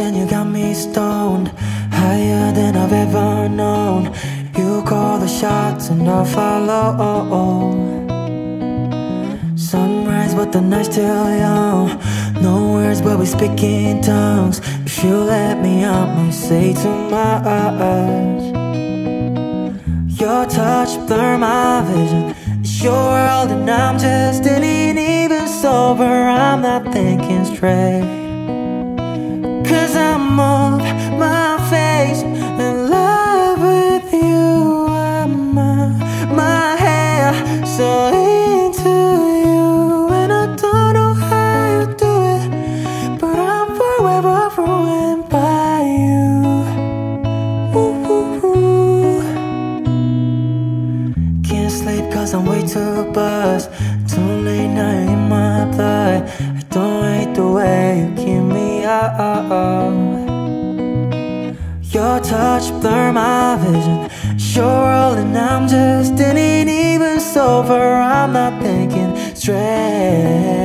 and you got me stoned Higher than I've ever known. You call the shots and I'll follow. Sunrise but the night's still young. No words but we speak in tongues. If you let me I might say too much. Your touch blur my vision. It's your world and I'm just in it Even sober. I'm not thinking straight I'm off my face in love with you. I'm uh, my hair so into you. And I don't know how you do it But I'm forever ruined by you. Can't sleep cause I'm way too buzzed. Too late now Your touch blur my vision. Your world and I'm just in it Even sober I'm not thinking straight